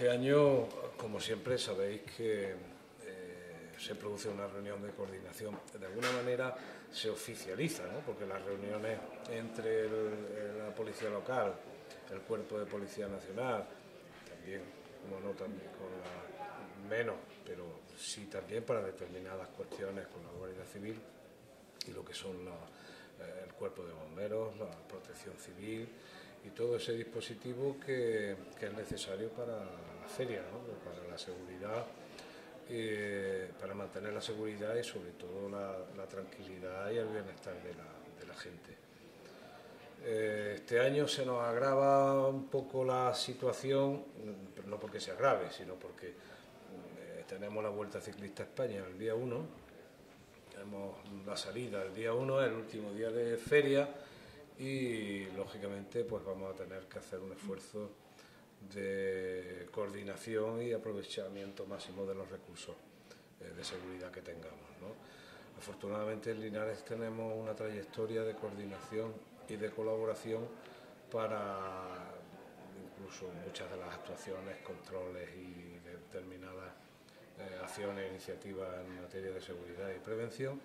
Este año, como siempre, sabéis que eh, se produce una reunión de coordinación. De alguna manera se oficializa, ¿no? porque las reuniones entre la policía local, el cuerpo de policía nacional, también, como no, también con la menos, pero sí también para determinadas cuestiones con la Guardia Civil y lo que son eh, el cuerpo de bomberos, la protección civil y todo ese dispositivo que, es necesario para la feria, para la seguridad, eh, para mantener la seguridad y sobre todo la, tranquilidad y el bienestar de la, gente. Eh, este año se nos agrava un poco la situación, no porque se agrave, sino porque eh, tenemos la Vuelta Ciclista a España el día 1, tenemos la salida el día 1, el último día de feria, y lógicamente pues vamos a tener que hacer un esfuerzo de coordinación y aprovechamiento máximo de los recursos eh, de seguridad que tengamos. Afortunadamente en Linares tenemos una trayectoria de coordinación y de colaboración para incluso muchas de las actuaciones, controles y determinadas eh, acciones e iniciativas en materia de seguridad y prevención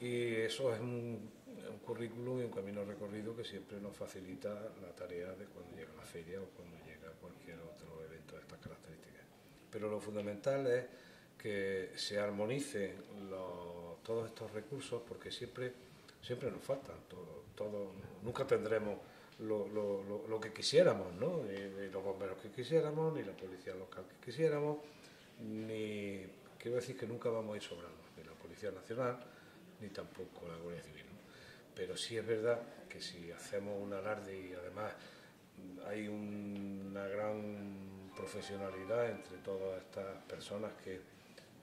y eso es un, currículum y un camino recorrido que siempre nos facilita la tarea de cuando llega la feria o cuando llega cualquier otro evento de estas características. Pero lo fundamental es que se armonicen todos estos recursos porque siempre, siempre nos faltan, todo, nunca tendremos lo, que quisiéramos, ¿no? Ni, los bomberos que quisiéramos, ni la policía local que quisiéramos, ni, quiero decir que nunca vamos a ir sobrando, ni la Policía Nacional, ni tampoco la Guardia Civil. Pero sí es verdad que si hacemos un alarde y además hay una gran profesionalidad entre todas estas personas que,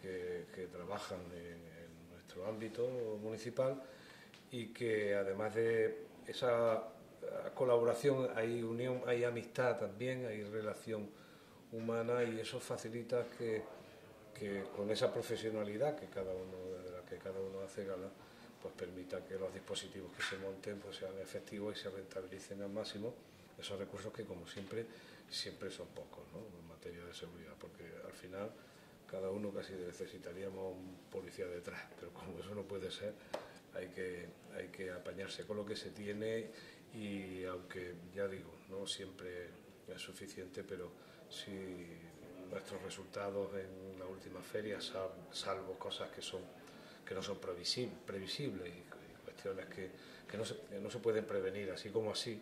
que, trabajan en, nuestro ámbito municipal y que además de esa colaboración hay unión, hay amistad también, hay relación humana y eso facilita que, que con esa profesionalidad que cada uno que cada uno hace gala, pues permita que los dispositivos que se monten pues sean efectivos y se rentabilicen al máximo. Esos recursos que como siempre siempre son pocos en materia de seguridad, porque al final cada uno casi necesitaríamos un policía detrás, pero como eso no puede ser, hay que, hay que apañarse con lo que se tiene y aunque ya digo, no siempre es suficiente, pero si nuestros resultados en la última feria, salvo cosas que son que no son previsibles y cuestiones que, no se, no se pueden prevenir así como así,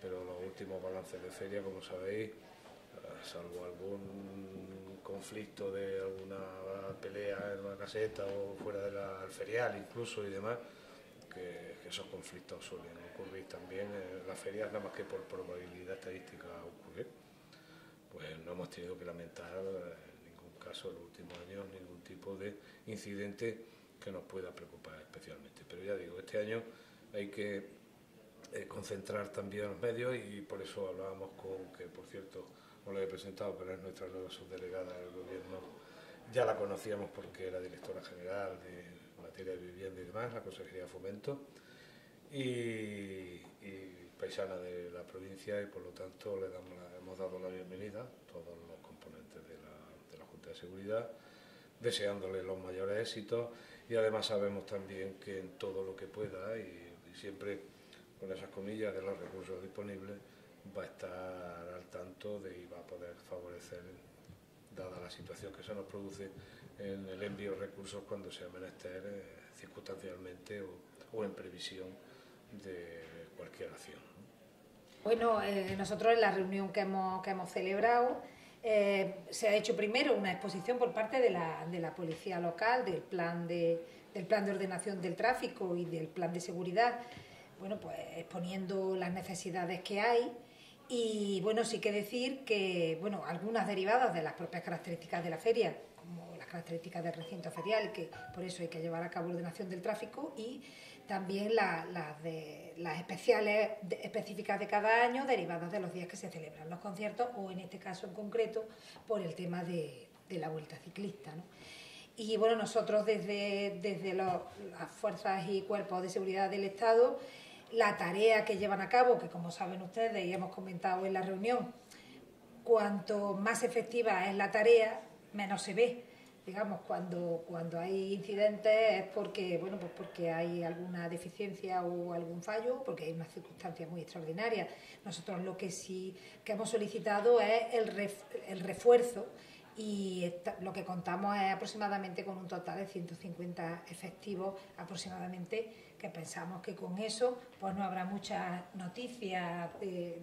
pero los últimos balances de feria, como sabéis, eh, salvo algún conflicto de alguna pelea en una caseta o fuera del ferial incluso y demás, que, esos conflictos suelen ocurrir también en las ferias, nada más que por probabilidad estadística ocurrir. Pues no hemos tenido que lamentar en ningún caso en los últimos años ningún tipo de incidente que nos pueda preocupar especialmente. Pero ya digo, este año hay que eh, concentrar también los medios y por eso hablábamos con, que por cierto no lo he presentado, pero es nuestra nueva subdelegada del gobierno, ya la conocíamos porque era directora general de materia de vivienda y demás, la Consejería de Fomento, y, paisana de la provincia y por lo tanto le damos hemos dado la bienvenida a todos los componentes la, de la Junta de Seguridad, deseándole los mayores éxitos y además sabemos también que en todo lo que pueda y, siempre con esas comillas de los recursos disponibles va a estar al tanto de y va a poder favorecer, dada la situación que se nos produce en el envío de recursos cuando sea menester eh, circunstancialmente o, en previsión de cualquier acción. Bueno, eh, nosotros en la reunión que hemos, que hemos celebrado eh, se ha hecho primero una exposición por parte de la, de la policía local del plan de, del plan de ordenación del tráfico y del plan de seguridad, bueno, pues exponiendo las necesidades que hay. Y bueno, sí que decir que, bueno, algunas derivadas de las propias características de la feria, como las características del recinto ferial, que por eso hay que llevar a cabo ordenación del tráfico, y también las de, las especiales específicas de cada año derivadas de los días que se celebran los conciertos o en este caso en concreto por el tema de, la vuelta ciclista. Y bueno, nosotros desde, desde las fuerzas y cuerpos de seguridad del Estado, la tarea que llevan a cabo, que como saben ustedes y hemos comentado en la reunión, cuanto más efectiva es la tarea, menos se ve. Digamos, cuando, cuando hay incidentes es porque, bueno, pues porque hay alguna deficiencia o algún fallo, porque hay una circunstancia muy extraordinaria. Nosotros lo que sí que hemos solicitado es el, el refuerzo y lo que contamos es aproximadamente con un total de 150 efectivos aproximadamente, que pensamos que con eso pues no habrá muchas noticias de,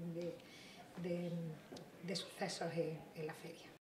de, sucesos en la feria.